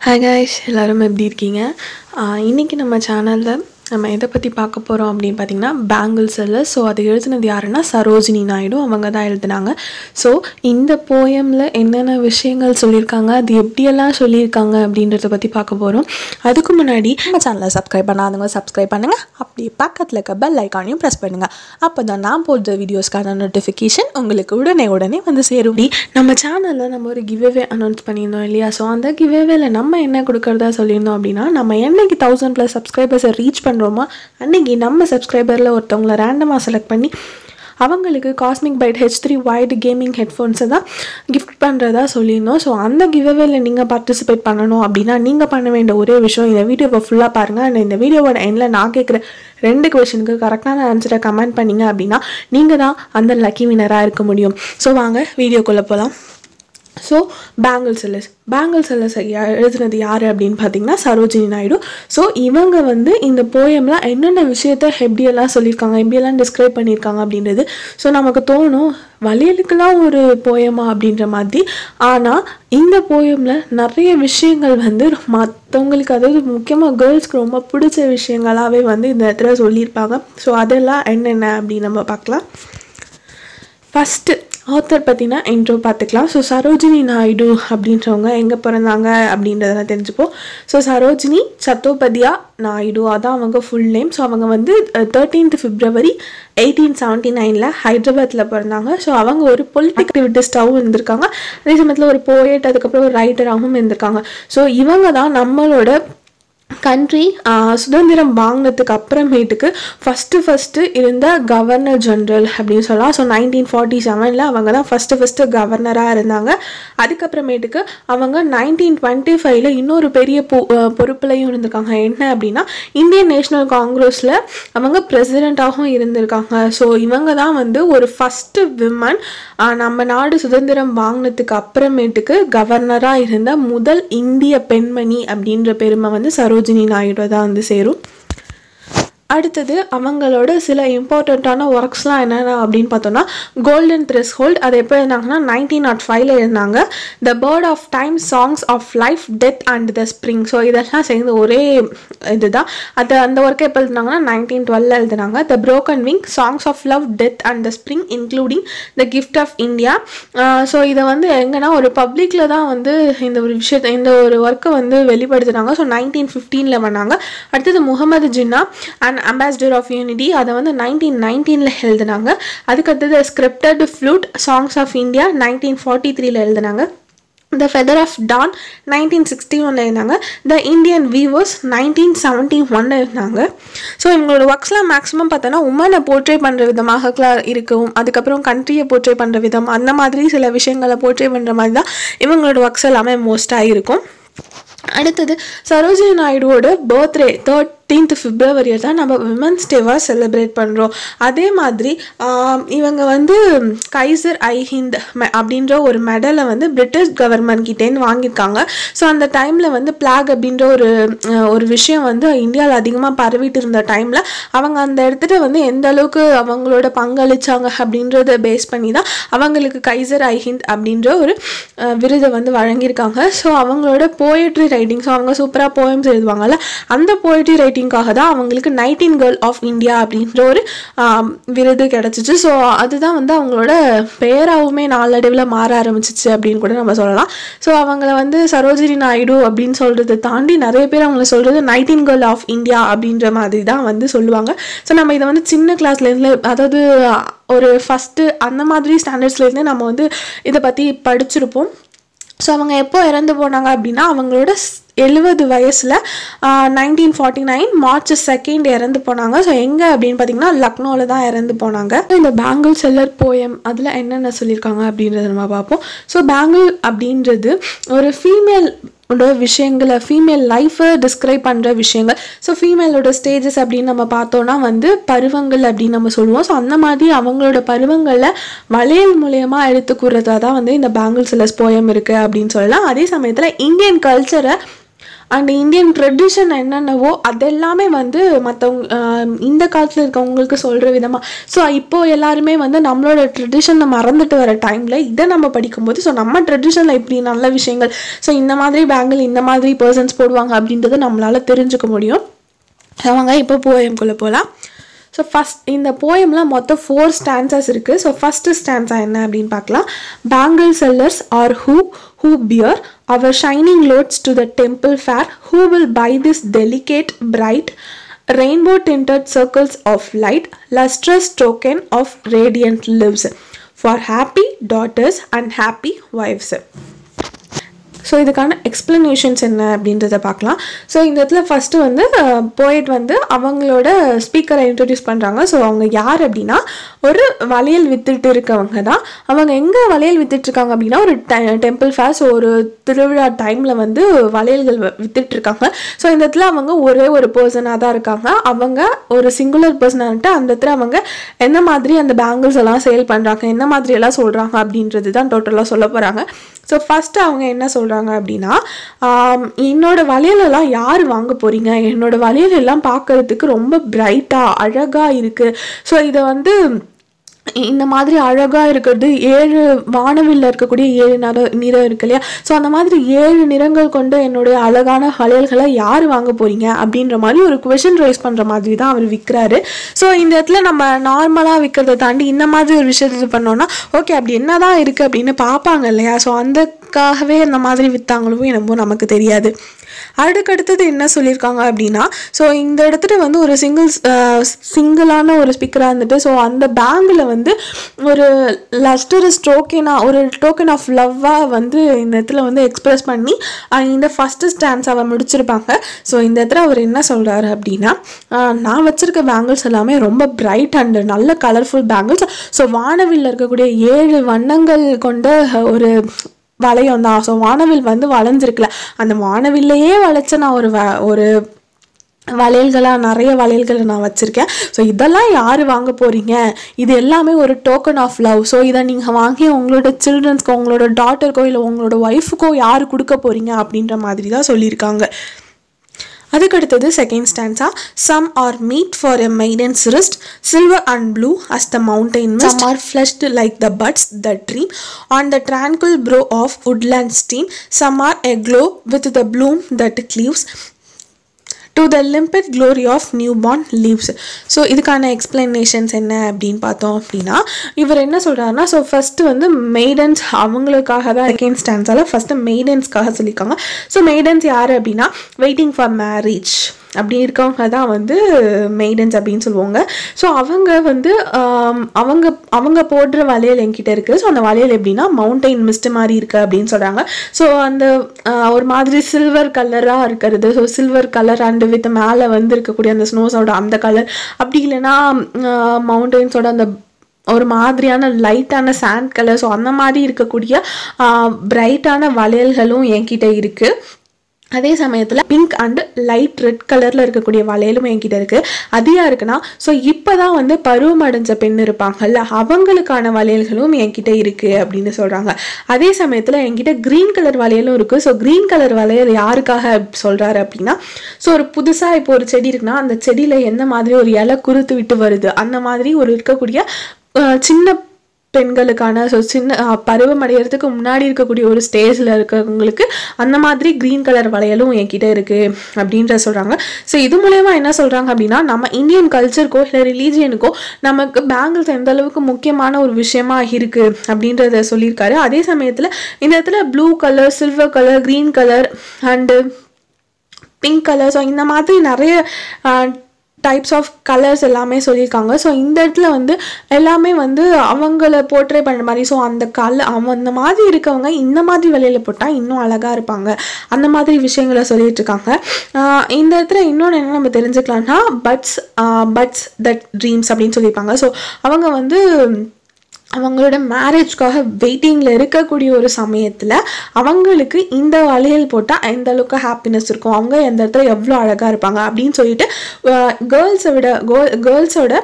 Hi guys எல்லோரும் எப்படி இருக்கீங்க? இன்றைக்கி இன்னைக்கு நம்ம சேனலில் நம்ம எதை பற்றி பார்க்க போகிறோம் அப்படின்னு பார்த்தீங்கன்னா பேங்கிள் செல்லர் ஸோ அது எழுதுனது யாருன்னா சரோஜினி நாயுடு. அவங்க தான் எழுதுனாங்க. ஸோ இந்த போயமில் என்னென்ன விஷயங்கள் சொல்லியிருக்காங்க அது எப்படியெல்லாம் சொல்லியிருக்காங்க அப்படின்றத பற்றி பார்க்க போகிறோம் அதுக்கு முன்னாடி நம்ம சேனலை சப்ஸ்கிரைப் பண்ணாதவங்க சப்ஸ்கிரைப் பண்ணுங்கள் அப்படியே பக்கத்தில் இருக்க பெல் ஐக்கானையும் ப்ரெஸ் பண்ணுங்கள் அப்போ தான் நான் போடுற வீடியோஸ்க்கான நோட்டிஃபிகேஷன் உங்களுக்கு உடனே உடனே வந்து சேரும். நம்ம சேனலில் நம்ம ஒரு கிவ்அவே அனௌன்ஸ் பண்ணியிருந்தோம் இல்லையா? ஸோ அந்த கிவ்அவேல நம்ம என்ன கொடுக்குறதா சொல்லியிருந்தோம் அப்படின்னா நம்ம என்னைக்கு தௌசண்ட் ப்ளஸ் சப்ஸ்கிரைபர்ஸை ரீச் பண்ணுறோமோ அன்னைக்கு நம்ம சப்ஸ்கிரைபரில் ஒருத்தவங்கள ரேண்டமாக செலக்ட் பண்ணி அவங்களுக்கு Cosmic Byte H three wired gaming ஹெட்ஃபோன்ஸை தான் கிஃப்ட் பண்ணுறதா சொல்லியிருந்தோம். ஸோ அந்த கிவ்அவேல நீங்கள் பார்ட்டிசிபேட் பண்ணணும் அப்படின்னா நீங்கள் பண்ண வேண்டிய ஒரே விஷயம் இந்த வீடியோவை ஃபுல்லாக பாருங்கள் அண்ட் இந்த வீடியோவோட எண்டில் நான் கேட்குற ரெண்டு கொஷனுக்கு கரெக்டான ஆன்சரை கமெண்ட் பண்ணிங்க அப்படின்னா நீங்கள் தான் அந்த லக்கி வினராக இருக்க முடியும். ஸோ வாங்க வீடியோக்குள்ளே போகலாம் so bangle sellers bangle sellers எழுதுனது யார் அப்படின்னு பார்த்தீங்கன்னா சரோஜினி நாயுடு ஸோ இவங்க வந்து இந்த போயம்லாம் என்னென்ன விஷயத்த எப்படியெல்லாம் சொல்லியிருக்காங்க எப்படியெல்லாம் டிஸ்கிரைப் பண்ணியிருக்காங்க அப்படின்றது. ஸோ நமக்கு தோணும் வளையலுக்கெல்லாம் ஒரு போயமா அப்படின்ற மாதிரி. ஆனால் இந்த போயமில் நிறைய விஷயங்கள் வந்து மற்றவங்களுக்கு அதாவது முக்கியமாக கேர்ள்ஸ்க்கு ரொம்ப பிடிச்ச விஷயங்களாகவே வந்து இந்த இடத்துல சொல்லியிருப்பாங்க. ஸோ அதெல்லாம் என்னென்ன அப்படின்னு நம்ம பார்க்கலாம். ஃபஸ்ட்டு ஆத்தர் பற்றினா இன்ட்ரோ பார்த்துக்கலாம் ஸோ சரோஜினி நாயுடு அப்படின்றவங்க எங்கே பிறந்தாங்க அப்படின்றதெல்லாம் தெரிஞ்சுப்போம். ஸோ சரோஜினி சத்தோபதியா நாயுடு அதான் அவங்க ஃபுல் நேம் ஸோ அவங்க வந்து தேர்ட்டீன்த் பிப்ரவரி எயிட்டீன் செவன்ட்டி நைனில் ஹைதராபாத்தில் பிறந்தாங்க. ஸோ அவங்க ஒரு பொலிட்டிக் ஆக்டிவிட்டிஸ்டாகவும் இருந்திருக்காங்க. அதே சமயத்தில் ஒரு போயட் அதுக்கப்புறம் ஒரு ரைட்டராகவும் இருந்திருக்காங்க. ஸோ இவங்க தான் நம்மளோட கண்ட்ரி சுதந்திரம் வாங்கினதுக்கு அப்புறமேட்டுக்கு ஃபஸ்ட்டு ஃபஸ்ட்டு இருந்த கவர்னர் ஜென்ரல் அப்படின்னு சொல்லலாம். ஸோ நைன்டீன் ஃபார்ட்டி செவனில் அவங்க தான் ஃபஸ்ட்டு ஃபஸ்ட்டு கவர்னராக இருந்தாங்க. அதுக்கப்புறமேட்டுக்கு அவங்க நைன்டீன் டுவெண்ட்டி ஃபைவ்ல இன்னொரு பெரிய பொ பொறுப்புலையும் இருந்திருக்காங்க. என்ன அப்படின்னா இந்தியன் நேஷ்னல் காங்கிரஸில் அவங்க பிரசிடெண்ட்டாகவும் இருந்திருக்காங்க. ஸோ இவங்க தான் வந்து ஒரு ஃபஸ்ட்டு விமன் நம்ம நாடு சுதந்திரம் வாங்கினதுக்கு அப்புறமேட்டுக்கு கவர்னராக இருந்த முதல் இந்திய பெண்மணி அப்படின்ற பெருமை வந்து சரோஜினி நாயுடு தான் வந்து சேரும். அடுத்தது அவங்களோட சில இம்பார்ட்டண்ட்டான ஒர்க்ஸ்லாம் என்னென்ன அப்படின்னு பார்த்தோன்னா கோல்டன் த்ரெஸ் ஹோல்ட் அது எப்போ எழுந்தாங்கன்னா நைன்டீன் நாட் ஃபைவ்ல எழுந்தாங்க the bird of time songs of life death and the spring so இதெல்லாம் சேர்ந்து ஒரே இதுதான். அது அந்த ஒர்க்கை எப்போ எழுதுனாங்கன்னா நைன்டீன் டுவெல் எழுதுனாங்க. The broken wing songs of love death and the spring including the gift of India so இதை வந்து எங்கன்னா ஒரு பப்ளிக்கில் தான் வந்து இந்த ஒரு விஷயத்தை இந்த ஒரு ஒர்க்கை வந்து வெளிப்படுத்தினாங்க. ஸோ நைன்டீன் ஃபிஃப்டீனில் பண்ணாங்க. அடுத்தது Muhammad Jinnah and ambassador of unity அதை வந்து நைன்டீன் நைன்டீனில் எழுதினாங்க. அதுக்கடுத்தது scripted flute songs of India nineteen forty த்ரீல எழுதினாங்க. The feather of dawn nineteen sixty ஒன்ல இருந்தாங்க the Indian weavers nineteen seventy ஒன்ல இருந்தாங்க ஸோ இவங்களோட ஒர்க்ஸ்லாம் மேக்ஸிமம் பார்த்தோன்னா உமனை போர்ட்ரே பண்ணுற விதமாகலாம் இருக்கும். அதுக்கப்புறம் கண்ட்ரியை போர்ட்ரே பண்ணுற விதம் அந்த மாதிரி சில விஷயங்களை போர்ட்ரே பண்ணுற மாதிரி தான் இவங்களோட ஒர்க்ஸ் எல்லாமே மோஸ்ட்டாக இருக்கும். அடுத்தது சரோஜினி நாயுடுவோட பர்த்டே தேர்ட் ஃபிஃப்டீன்த் ஃபிப்ரவரியை தான் நம்ம விமன்ஸ் டேவாக செலிப்ரேட் பண்ணுறோம் அதே மாதிரி இவங்க வந்து கைசர் ஐ ஹிந்த் அப்படின்ற ஒரு மெடலை வந்து பிரிட்டிஷ் கவர்மெண்ட் கிட்டேன்னு வாங்கியிருக்காங்க. ஸோ அந்த டைமில் வந்து பிளாக் அப்படின்ற ஒரு ஒரு விஷயம் வந்து இந்தியாவில் அதிகமாக பரவிட்டு இருந்த டைமில் அவங்க அந்த இடத்துல வந்து எந்த அளவுக்கு அவங்களோட பங்களிச்சாங்க அப்படின்றத பேஸ் பண்ணி தான் அவங்களுக்கு கைசர் ஐ ஹிந்த் அப்படின்ற ஒரு விருதை வந்து வழங்கியிருக்காங்க. ஸோ அவங்களோட போயட்ரி ரைட்டிங் ஸோ அவங்க சூப்பராக போயம்ஸ் எழுதுவாங்கல்ல அந்த போயட்ரி ரைட்டிங்காக தான் அவங்களுக்கு நைன்டீன் கேர்ள் ஆஃப் இந்தியா அப்படின்ற ஒரு விருது கிடச்சிச்சு. ஸோ அதுதான் வந்து அவங்களோட பெயராகவுமே நாளடைவில் மாற ஆரம்பிச்சிச்சு அப்படின்னு கூட நம்ம சொல்லலாம். ஸோ அவங்கள வந்து சரோஜினி நாயுடு அப்படின்னு சொல்கிறத தாண்டி நிறைய பேர் அவங்கள சொல்கிறது நைன்டீன் கேர்ள் ஆஃப் இந்தியா அப்படின்ற மாதிரி தான் வந்து சொல்லுவாங்க. ஸோ நம்ம இதை வந்து சின்ன கிளாஸ்லேருந்து அதாவது ஒரு ஃபஸ்ட்டு அந்த மாதிரி ஸ்டாண்டர்ட்ஸ்லேருந்தே நம்ம வந்து இதை பற்றி படிச்சிருப்போம். ஸோ அவங்க எப்போ இறந்து போனாங்க அப்படின்னா அவங்களோட எழுபது வயசில் nineteen forty nine March second இறந்து போனாங்க. ஸோ எங்கே அப்படின்னு பார்த்தீங்கன்னா லக்னோவில் தான் இறந்து போனாங்க. இந்த பேங்கிள் செல்லர் போயம் அதில் என்னென்ன சொல்லியிருக்காங்க அப்படின்றத நம்ம பார்ப்போம். ஸோ பேங்கிள் அப்படின்றது ஒரு ஃபீமேல் விஷயங்களை ஃபீமேல் லைஃப்பை டிஸ்கிரைப் பண்ணுற விஷயங்கள். ஸோ ஃபீமேலோட ஸ்டேஜஸ் அப்படின்னு நம்ம பார்த்தோன்னா வந்து பருவங்கள் அப்படின்னு நம்ம சொல்லுவோம். ஸோ அந்த மாதிரி அவங்களோட பருவங்களில் வளையல் மூலயமா எடுத்துக்கூறதா தான் வந்து இந்த பேங்கிள் சிலஸ் போயம் இருக்குது அப்படின்னு சொல்லலாம். அதே சமயத்தில் இந்தியன் கல்ச்சரை அண்ட் இந்தியன் ட்ரெடிஷன் என்னென்னவோ அதெல்லாமே வந்து மற்றவங்க இந்த காலத்தில் இருக்கவங்களுக்கு சொல்கிற விதமாக ஸோ இப்போது எல்லாருமே வந்து நம்மளோட ட்ரெடிஷனை மறந்துட்டு வர டைமில் இதை நம்ம படிக்கும்போது ஸோ நம்ம ட்ரெடிஷனில் இப்படி நல்ல விஷயங்கள் ஸோ இந்த மாதிரி பேங்கிள் இந்த மாதிரி பர்சன்ஸ் போடுவாங்க அப்படின்றத நம்மளால் தெரிஞ்சுக்க முடியும். அவங்க இப்போ போயம்குள்ளே போகலாம் ஸோ ஃபஸ்ட் இந்த போயமில் மொத்தம் ஃபோர் ஸ்டான்சஸ் இருக்குது ஸோ ஃபஸ்ட்டு ஸ்டான்ஸா என்ன அப்படின்னு பார்க்கலாம். Bangle sellers are who who bear our shining loads to the temple fair, who will buy this delicate, bright, rainbow tinted circles of light, lustrous token of radiant lives for happy daughters and happy wives. So இதுக்கான explanations என்ன அப்படின்றத பார்க்கலாம். So இந்த இடத்துல first வந்து poet வந்து அவங்களோட ஸ்பீக்கரை இன்ட்ரடியூஸ் பண்ணுறாங்க ஸோ அவங்க யார் அப்படின்னா ஒரு வளையல் வித்துட்டு இருக்கவங்க தான். அவங்க எங்கே வளையல் வித்துட்ருக்காங்க அப்படின்னா ஒரு டெம்பிள் ஃபேஸ் ஒரு திருவிழா டைமில் வந்து வளையல்கள் வ- வித்துட்டு இருக்காங்க. ஸோ இந்த இடத்துல அவங்க ஒரே ஒரு பர்சனாக தான் இருக்காங்க. அவங்க ஒரு சிங்குலர் பர்சனாகிட்டு அந்த இடத்துல அவங்க எந்த மாதிரி அந்த பேங்கிள்ஸ் எல்லாம் சேல் பண்ணுறாங்க என்ன மாதிரி எல்லாம் சொல்கிறாங்க அப்படின்றது தான் டோட்டலாக சொல்ல போகிறாங்க ஸோ ஃபஸ்ட்டு அவங்க என்ன சொல்கிறாங்க அப்படின்னா என்னோடய வளையலெல்லாம் யார் வாங்க போகிறீங்க என்னோடய வளையல் எல்லாம் பார்க்கறதுக்கு ரொம்ப பிரைட்டாக அழகாக இருக்குது ஸோ இதை வந்து இந்த மாதிரி அழகாக இருக்கிறது ஏழு வானவில்ல இருக்கக்கூடிய ஏழு நிற நிறம் இருக்கு இல்லையா? ஸோ அந்த மாதிரி ஏழு நிறங்கள் கொண்டு என்னுடைய அழகான வளையல்களை யார் வாங்க போறீங்க? அப்படின்ற மாதிரி ஒரு கொஷின் ரைஸ் பண்ணுற மாதிரி தான் அவர் விற்கிறாரு ஸோ இந்த இடத்துல நம்ம நார்மலாக விற்கிறத தாண்டி இந்த மாதிரி ஒரு விஷயத்தை இது பண்ணோம்னா ஓகே அப்படி என்னதான் இருக்குது அப்படின்னு பார்ப்பாங்க இல்லையா? ஸோ அந்தக்காகவே இந்த மாதிரி விற்றாங்களோ என்னமோ நமக்கு தெரியாது. அதுக்கடுத்தது என்ன சொல்லியிருக்காங்க அப்படின்னா ஸோ இந்த இடத்துல வந்து ஒரு சிங்கிள்ஸ் சிங்கிளான ஒரு ஸ்பீக்கராக இருந்துட்டு ஸோ அந்த பேங்கில் வந்து ஒரு லஸ்டரஸ் டோக்கனாக ஒரு டோக்கன் ஆஃப் லவ்வாக வந்து இந்த இடத்துல வந்து எக்ஸ்பிரஸ் பண்ணி இந்த ஃபஸ்ட்டு ஸ்டான்ஸ் அவர் முடிச்சிருப்பாங்க. ஸோ இந்த இடத்துல அவர் என்ன சொல்கிறாரு அப்படின்னா நான் வச்சுருக்க பேங்கிள்ஸ் எல்லாமே ரொம்ப பிரைட் அண்ட் நல்ல கலர்ஃபுல் பேங்கிள்ஸ் ஸோ வானவில்ல இருக்கக்கூடிய ஏழு வண்ணங்கள் கொண்ட ஒரு வளையம் தான். ஸோ வானவில் வந்து வளைஞ்சிருக்கல. அந்த வானவில்லையே வளைச்ச நான் ஒரு வ ஒரு வளையல்களாக நிறைய வளையல்களை நான் வச்சுருக்கேன். ஸோ இதெல்லாம் யார் வாங்க போகிறீங்க இது எல்லாமே ஒரு டோக்கன் ஆஃப் லவ் ஸோ இதை நீங்கள் வாங்கி உங்களோட சில்ட்ரன்ஸ்க்கோ உங்களோட டாட்டருக்கோ இல்லை உங்களோட ஒய்ஃபுக்கோ யார் கொடுக்க போகிறீங்க அப்படின்ற மாதிரி தான் சொல்லியிருக்காங்க. அதுக்கடுத்தது second stanza some are meet for a maiden's wrist silver and blue as the mountain some are flushed like the buds the dream on the tranquil brow of woodland steam some are a glow with the bloom that cleaves. To the limpid glory of new born leaves so இதுக்கான explanations என்ன அப்படின்னு பார்த்தோம் அப்படின்னா இவர் என்ன சொல்கிறாருன்னா so first வந்து maidens அவங்களுக்காக தான் செகண்ட் ஸ்டான்ஸால் ஃபஸ்ட்டு மெய்டன்ஸ்க்காக சொல்லியிருக்காங்க. ஸோ மெய்டன்ஸ் யார் அப்படின்னா வெயிட்டிங் ஃபார் மேரேஜ் அப்படி இருக்கவங்க தான் வந்து மெய்டன்ஸ் அப்படின்னு சொல்லுவாங்க. ஸோ அவங்க வந்து um, அவங்க அவங்க போடுற வளையல் என்கிட்ட இருக்குது ஸோ அந்த வளையல் எப்படின்னா மவுண்டைன் மிஸ்ட் மாதிரி இருக்குது அப்படின்னு சொல்கிறாங்க ஸோ அந்த ஒரு மாதிரி சில்வர் கலராக இருக்கிறது. So silver colour and with மேலே வந்து இருக்கக்கூடிய அந்த ஸ்னோஸோட அந்த கலர் அப்படி இல்லைன்னா மவுண்டைன்ஸோட அந்த ஒரு மாதிரியான லைட்டான சாண்ட் கலர் ஸோ அந்த மாதிரி இருக்கக்கூடிய பிரைட்டான வளையல்களும் என்கிட்ட இருக்குது அதே சமயத்தில் பிங்க் அண்ட் லைட் ரெட் கலரில் இருக்கக்கூடிய வளையலும் என்கிட்ட இருக்குது அது யாருக்குன்னா ஸோ இப்போ தான் வந்து பருவம் அடைஞ்ச பெண் இருப்பாங்கல்ல அவங்களுக்கான வளையல்களும் என்கிட்ட இருக்குது அப்படின்னு சொல்கிறாங்க அதே சமயத்தில் என்கிட்ட க்ரீன் கலர் வளையலும் இருக்குது ஸோ க்ரீன் கலர் வளையல் யாருக்காக சொல்கிறாரு அப்படின்னா ஸோ ஒரு புதுசாக இப்போ ஒரு செடி இருக்குன்னா அந்த செடியில் எந்த மாதிரி ஒரு இலை குறுத்து விட்டு வருது அந்த மாதிரி ஒரு இருக்கக்கூடிய சின்ன பெண்களுக்கான ஸோ சின்ன பருவம் அடைகிறதுக்கு முன்னாடி இருக்கக்கூடிய ஒரு ஸ்டேஜில் இருக்கிறவங்களுக்கு அந்த மாதிரி க்ரீன் கலர் வளையலும் என்கிட்ட இருக்குது அப்படின்ற சொல்கிறாங்க ஸோ இது மூலயமா என்ன சொல்கிறாங்க அப்படின்னா நம்ம இந்தியன் கல்ச்சருக்கோ இல்லை ரிலீஜியனுக்கோ நமக்கு பேங்கிள்ஸ் எந்த அளவுக்கு முக்கியமான ஒரு விஷயமா இருக்குது அப்படின்றத சொல்லியிருக்காரு. அதே சமயத்தில் இந்த இடத்துல blue colour silver colour green colour and pink colour so இந்த மாதிரி நிறைய டைப்ஸ் ஆஃப் கலர்ஸ் எல்லாமே சொல்லியிருக்காங்க. ஸோ இந்த இடத்துல வந்து எல்லாமே வந்து அவங்கள போர்ட்ரே பண்ணுற மாதிரி ஸோ அந்த கலர் அவன் அந்த மாதிரி இருக்கவங்க இந்த மாதிரி வெளியில் போட்டால் இன்னும் அழகாக இருப்பாங்க. அந்த மாதிரி விஷயங்களை சொல்லிட்டு இருக்காங்க இந்த இடத்துல இன்னொன்று என்ன நம்ம தெரிஞ்சுக்கலாம்னா பட்ஸ் பட்ஸ் தட் ட்ரீம்ஸ் அப்படின்னு சொல்லியிருப்பாங்க. ஸோ அவங்க வந்து அவங்களோட மேரேஜ்க்காக வெயிட்டிங்கில் இருக்கக்கூடிய ஒரு சமயத்தில் அவங்களுக்கு இந்த வளையல் போட்டால் எந்த அளவுக்கு ஹாப்பினஸ் இருக்கும்? அவங்க எந்த இடத்துல எவ்வளோ அழகாக இருப்பாங்க? அப்படின்னு சொல்லிட்டு கேர்ள்ஸை விட கேர்ள்ஸோட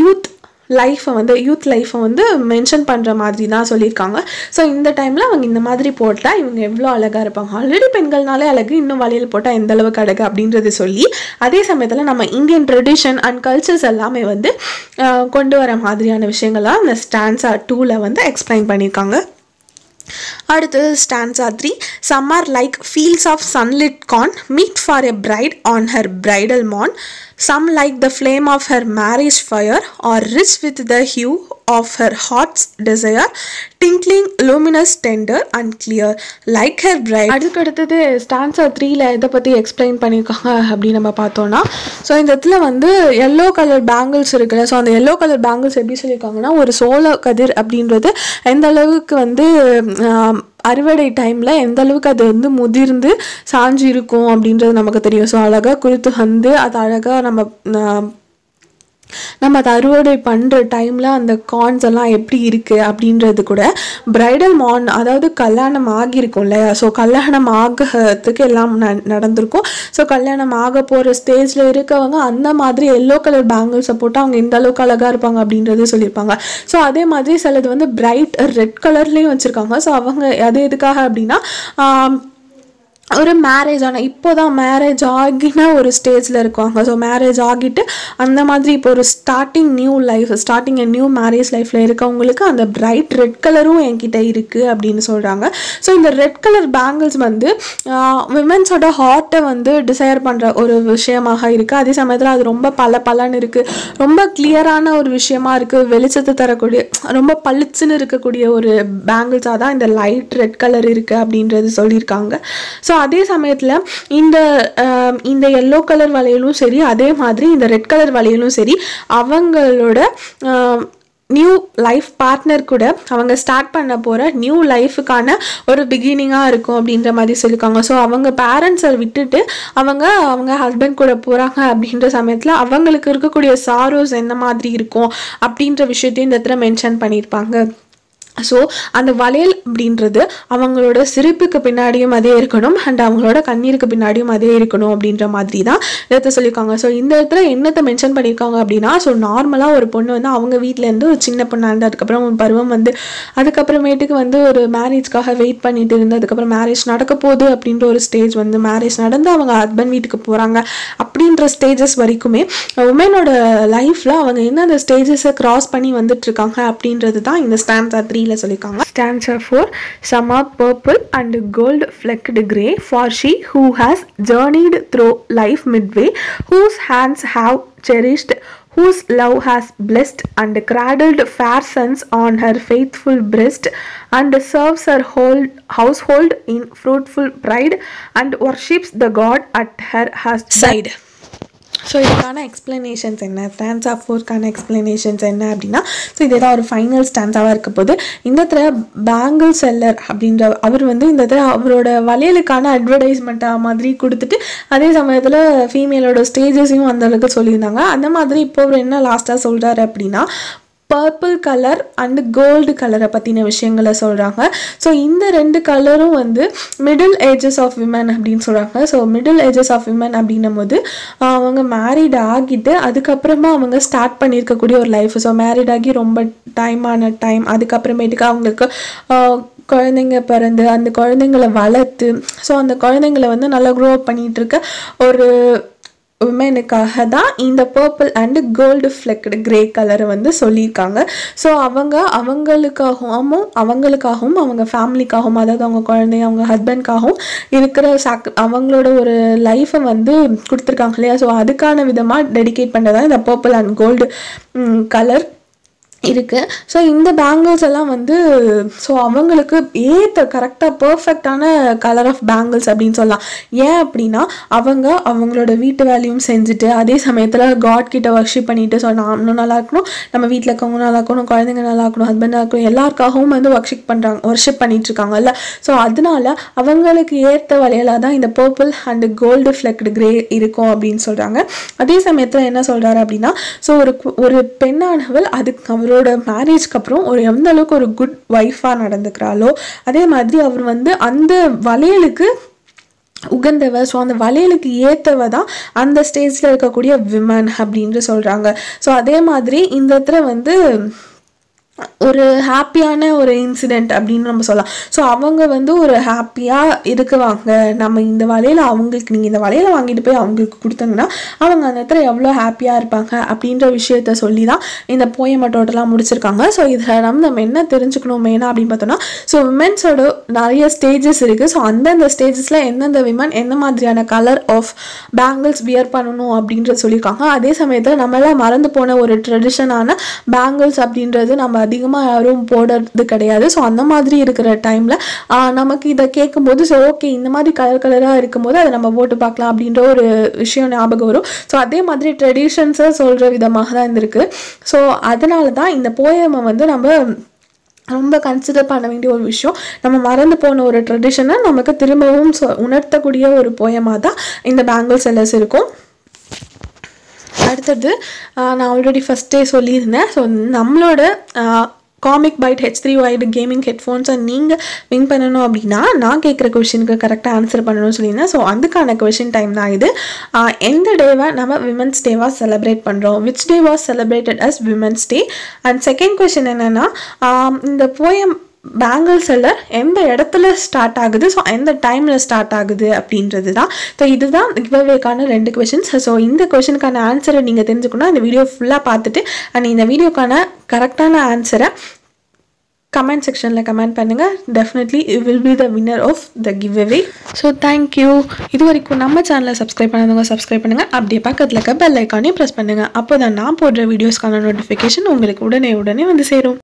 யூத் லைஃப்பை வந்து யூத் லைஃப்பை வந்து மென்ஷன் பண்ணுற மாதிரி தான் சொல்லியிருக்காங்க. ஸோ இந்த டைமில் அவங்க இந்த மாதிரி போட்டால் இவங்க எவ்வளோ அழகாக இருப்பாங்க. ஆல்ரெடி பெண்கள்னாலே அழகு இன்னும் வழியில் போட்டால் எந்த அளவுக்கு அழகு அப்படின்றது சொல்லி அதே சமயத்தில் நம்ம இந்தியன் ட்ரெடிஷன் அண்ட் கல்ச்சர்ஸ் எல்லாமே வந்து கொண்டு வர மாதிரியான விஷயங்கள்லாம் அந்த ஸ்டான்ஸா டூவில் வந்து எக்ஸ்பிளைன் பண்ணியிருக்காங்க. அடுத்தது stanza three some are like fields of sunlit corn meet for a bride on her bridal மான் some like the flame of her marriage fire or rich with the hue of her heart's desire tinkling luminous tender and clear like her bride அதுக்கு அடுத்தது stanza த்ரீல இதை பற்றி explain பண்ணியிருக்காங்க அப்படின்னு நம்ம பார்த்தோன்னா ஸோ இந்த இடத்துல வந்து எல்லோ கலர் பேங்கிள்ஸ் இருக்குல்ல ஸோ அந்த எல்லோ கலர் பேங்கிள்ஸ் எப்படி சொல்லியிருக்காங்கன்னா ஒரு சோழ கதிர் அப்படின்றது எந்த அளவுக்கு வந்து அறுவடை டைமில் எந்த அளவுக்கு அது வந்து முதிர்ந்து சாஞ்சு இருக்கும் அப்படின்றது நமக்கு தெரியும். ஸோ அழகாக குறித்து வந்து அது அழகாக நம்ம நம்ம அதை அறுவடை பண்ணுற டைமில் அந்த கார்ன்ஸ் எல்லாம் எப்படி இருக்குது அப்படின்றது கூட பிரைடல் மார்ன் அதாவது கல்யாணம் ஆகியிருக்கும் இல்லையா ஸோ கல்யாணம் ஆகிறதுக்கு எல்லாம் ந- நடந்திருக்கும். ஸோ கல்யாணம் ஆக போகிற ஸ்டேஜில் இருக்கவங்க அந்த மாதிரி எல்லோ கலர் பேங்கிள்ஸை போட்டு அவங்க இந்த அளவுக்கு அழகாக இருப்பாங்க அப்படின்றது சொல்லியிருப்பாங்க. ஸோ அதே மாதிரி சிலது வந்து பிரைட் ரெட் கலர்லேயும் வச்சுருக்காங்க. ஸோ அவங்க அது எதுக்காக அப்படின்னா ஒரு மேரேஜ் ஆனால் இப்போ தான் மேரேஜ் ஆகினா ஒரு ஸ்டேஜில் இருக்காங்க. ஸோ மேரேஜ் ஆகிட்டு அந்த மாதிரி இப்போ ஒரு starting new life starting new marriage லைஃப்பில் இருக்கவங்களுக்கு அந்த பிரைட் ரெட் கலரும் என்கிட்ட இருக்குது அப்படின்னு சொல்கிறாங்க ஸோ இந்த ரெட் கலர் பேங்கிள்ஸ் வந்து விமென்ஸோட ஹார்ட்டை வந்து டிசைர் பண்ணுற ஒரு விஷயமாக இருக்குது அதே சமயத்தில் அது ரொம்ப பல பலன்னு இருக்குது ரொம்ப கிளியரான ஒரு விஷயமா இருக்குது வெளிச்சத்தை தரக்கூடிய ரொம்ப பளிச்சுன்னு இருக்கக்கூடிய ஒரு பேங்கிள்ஸாக தான் இந்த லைட் ரெட் கலர் இருக்குது அப்படின்றது சொல்லியிருக்காங்க. ஸோ ஸோ அதே சமயத்தில் இந்த இந்த எல்லோ கலர் வளையலும் சரி அதே மாதிரி இந்த ரெட் கலர் வளையலும் சரி அவங்களோட நியூ லைஃப் பார்ட்னர் கூட அவங்க ஸ்டார்ட் பண்ண போகிற நியூ லைஃபுக்கான ஒரு பிகினிங்காக இருக்கும் அப்படின்ற மாதிரி சொல்லியிருக்காங்க. ஸோ அவங்க பேரண்ட்ஸை விட்டுட்டு அவங்க அவங்க ஹஸ்பண்ட் கூட போகிறாங்க அப்படின்ற சமயத்தில் அவங்களுக்கு இருக்கக்கூடிய சாரோஸ் என்ன மாதிரி இருக்கும் அப்படின்ற விஷயத்தையும் இந்த இடத்துல மென்ஷன் பண்ணியிருப்பாங்க. ஸோ அந்த வளையல் அப்படின்றது அவங்களோட சிரிப்புக்கு பின்னாடியும் அதே இருக்கணும் அண்ட் அவங்களோட கண்ணீருக்கு பின்னாடியும் அதே இருக்கணும் அப்படின்ற மாதிரி தான் இடத்த சொல்லியிருக்காங்க. ஸோ இந்த இடத்துல என்னத்தை மென்ஷன் பண்ணியிருக்காங்க அப்படின்னா ஸோ நார்மலாக ஒரு பொண்ணு வந்து அவங்க வீட்டிலேருந்து ஒரு சின்ன பொண்ணாக இருந்து அதுக்கப்புறம் ஒரு பருவம் வந்து அதுக்கப்புறமேட்டுக்கு வந்து ஒரு மேரேஜ்க்காக வெயிட் பண்ணிட்டு இருந்து அதுக்கப்புறம் மேரேஜ் நடக்க போகுது அப்படின்ற ஒரு ஸ்டேஜ் வந்து மேரேஜ் நடந்து அவங்க ஹஸ்பண்ட் வீட்டுக்கு போகிறாங்க அப்படின்ற ஸ்டேஜஸ் வரைக்குமே உமனோட லைஃப்பில் அவங்க என்னென்ன ஸ்டேஜஸை கிராஸ் பண்ணி வந்துட்டு இருக்காங்க அப்படின்றது தான் இந்த ஸ்டான்ஸா த்ரீல சொல்லியிருக்காங்க stanza four some are purple and gold flecked grey for she who has journeyed through life midway whose hands have cherished whose love has blessed and cradled fair sons on her faithful breast and serves her whole household in fruitful pride and worships the god at her side. So இதுக்கான explanations என்ன? Stanza of ஃபோர்க்கான explanations என்ன அப்படின்னா so இது ஏதாவது ஒரு final ஸ்டான்ஸாக இருக்க போது இந்த தடவை பேங்கிள் செல்லர் அப்படின்ற அவர் வந்து இந்த தடவை அவரோட வளையலுக்கான அட்வர்டைஸ்மெண்ட்டாக மாதிரி கொடுத்துட்டு அதே சமயத்தில் ஃபீமேலோட ஸ்டேஜஸையும் அந்தளவுக்கு சொல்லியிருந்தாங்க. அந்த மாதிரி இப்போ அவர் என்ன லாஸ்ட்டாக சொல்கிறாரு அப்படின்னா பர்பிள் கலர் அண்டு கோல்டு கலரை பற்றின விஷயங்களை சொல்கிறாங்க ஸோ இந்த ரெண்டு கலரும் வந்து மிடில் ஏஜஸ் ஆஃப் விமன் அப்படின்னு சொல்கிறாங்க so middle ages of women அப்படின்னும் போது அவங்க மேரிட் ஆகிட்டு அதுக்கப்புறமா அவங்க ஸ்டார்ட் பண்ணியிருக்கக்கூடிய ஒரு லைஃப் ஸோ மேரிட் ஆகி ரொம்ப டைம் ஆன டைம் அதுக்கப்புறமேட்டுக்கு அவங்களுக்கு குழந்தைங்க பிறந்து அந்த குழந்தைங்கள வளர்த்து ஸோ அந்த குழந்தைங்கள வந்து நல்லா க்ரோ பண்ணிகிட்ருக்க இருக்க ஒரு உமனுக்காக தான் இந்த purple and gold flecked grey கலரை வந்து சொல்லியிருக்காங்க. ஸோ அவங்க அவங்களுக்காகவும் அவங்களுக்காகவும் அவங்க ஃபேமிலிக்காகவும் அதாவது அவங்க குழந்தை அவங்க ஹஸ்பண்ட்காகவும் இருக்கிற சாக் அவங்களோட ஒரு லைஃப்பை வந்து கொடுத்துருக்காங்க இல்லையா? ஸோ அதுக்கான விதமாக டெடிகேட் பண்ணுறதா இந்த பர்பிள் அண்ட் கோல்டு கலர் இருக்குது ஸோ இந்த பேங்கிள்ஸ் எல்லாம் வந்து ஸோ அவங்களுக்கு ஏற்ற கரெக்டாக பர்ஃபெக்டான கலர் ஆஃப் பேங்கிள்ஸ் அப்படின்னு சொல்லலாம். ஏன் அப்படின்னா அவங்க அவங்களோட வீட்டு வேலையும் செஞ்சுட்டு அதே சமயத்தில் காட் கிட்ட ஒர்ஷிப் பண்ணிட்டு ஸோ நாமளும் நல்லா இருக்கணும் நம்ம வீட்டில் இருக்கவங்க நல்லா இருக்கணும் குழந்தைங்க நல்லா இருக்கணும் ஹஸ்பண்ட் நல்லா இருக்கணும் எல்லாருக்காகவும் வந்து ஒர்ஷிப் பண்ணுறாங்க ஒர்ஷிப் பண்ணிட்டு இருக்காங்கல்ல. ஸோ அதனால அவங்களுக்கு ஏற்ற வழியில தான் இந்த purple and gold flecked grey இருக்கும் அப்படின்னு சொல்கிறாங்க அதே சமயத்தில் என்ன சொல்கிறாரு அப்படின்னா ஸோ ஒரு ஒரு பெண்ணானவள் அதுக்கு அவரோட மேரேஜ்க்கு அப்புறம் ஒரு எந்த அளவுக்கு ஒரு குட் ஒய்ஃபாக நடந்துக்கிறாளோ அதே மாதிரி அவர் வந்து அந்த வளையலுக்கு உகந்தவ ஸோ அந்த வளையலுக்கு ஏற்றவ தான் அந்த ஸ்டேஜில் இருக்கக்கூடிய விமன் அப்படின்ட்டு சொல்கிறாங்க ஸோ அதே மாதிரி இந்த இடத்துல வந்து ஒரு ஹாப்பியான ஒரு இன்சிடெண்ட் அப்படின்னு நம்ம சொல்லலாம். ஸோ அவங்க வந்து ஒரு ஹாப்பியாக இருக்குவாங்க. நம்ம இந்த வலையில் அவங்களுக்கு நீங்கள் இந்த வலையில் வாங்கிட்டு போய் அவங்களுக்கு கொடுத்தீங்கன்னா அவங்க அந்த இடத்துல எவ்வளோ ஹாப்பியாக இருப்பாங்க அப்படின்ற விஷயத்த சொல்லி தான் இந்த போயமை டோட்டலாக முடிச்சிருக்காங்க. ஸோ இதில் நம்ம நம்ம என்ன தெரிஞ்சுக்கணும் மெயினாக அப்படின்னு பார்த்தோம்னா ஸோ விமென்ஸோட நிறைய ஸ்டேஜஸ் இருக்குது ஸோ அந்தந்த ஸ்டேஜஸில் எந்தெந்த விமன் எந்த மாதிரியான கலர் ஆஃப் பேங்கிள்ஸ் வியர் பண்ணணும் அப்படின்றது சொல்லியிருக்காங்க. அதே சமயத்தில் நம்மளாம் மறந்து போன ஒரு ட்ரெடிஷனான பேங்கிள்ஸ் அப்படின்றது நம்ம அதிகமாக யாரும் போடுறது கிடையாது. ஸோ அந்த மாதிரி இருக்கிற டைமில் நமக்கு இதை கேட்கும்போது ஸோ ஓகே இந்த மாதிரி கலர் கலராக இருக்கும்போது அதை நம்ம போட்டு பார்க்கலாம் அப்படின்ற ஒரு விஷயம் ஞாபகம் வரும். ஸோ அதே மாதிரி ட்ரெடிஷன்ஸை சொல்கிற விதமாக தான் இருந்திருக்கு ஸோ அதனால தான் இந்த போயமை வந்து நம்ம ரொம்ப கன்சிடர் பண்ண வேண்டிய ஒரு விஷயம். நம்ம மறந்து போன ஒரு ட்ரெடிஷனை நமக்கு திரும்பவும் உணர்த்தக்கூடிய ஒரு போயமாக தான் இந்த பேங்கிள் செல்லர்ஸ் இருக்கும். அடுத்தது நான் ஆல்ரெடி ஃபஸ்ட்டே சொல்லியிருந்தேன். ஸோ நம்மளோட Cosmic Byte H three wired gaming ஹெட்ஃபோன்ஸை நீங்கள் வின் பண்ணணும் அப்படின்னா நான் கேட்குற கொஷினுக்கு கரெக்டாக ஆன்சர் பண்ணணும்னு சொல்லியிருந்தேன். ஸோ அதுக்கான கொஷின் டைம் தான் இது. எந்த டேவை நம்ம விமன்ஸ் டேவாக செலிப்ரேட் பண்ணுறோம் which day was celebrated as women's day and second question என்னென்னா இந்த போயம் பேங்கிள்ஸ் எல்லாம் எந்த இடத்துல ஸ்டார்ட் ஆகுது? ஸோ எந்த டைமில் ஸ்டார்ட் ஆகுது அப்படின்றது தான் ஸோ இதுதான் கிவ்அவேக்கான ரெண்டு கொஷின்ஸ் ஸோ இந்த கொஷினுக்கான ஆன்சரை நீங்கள் தெரிஞ்சுக்கணும். இந்த வீடியோ ஃபுல்லாக பார்த்துட்டு அண்ட் இந்த வீடியோக்கான கரெக்டான ஆன்சரை கமெண்ட் செக்ஷனில் கமெண்ட் பண்ணுங்கள் definitely it will be the winner of the giveaway so thank you இது வரைக்கும் நம்ம சேனலை சப்ஸ்கிரைப் பண்ணாதவங்க சப்ஸ்கிரைப் பண்ணுங்கள் அப்படியே பக்கத்தில் இருக்க பெல் ஐக்கானையும் ப்ரெஸ் பண்ணுங்கள் அப்போ தான் நான் போடுற வீடியோஸ்க்கான நோட்டிஃபிகேஷன் உங்களுக்கு உடனே உடனே வந்து சேரும்.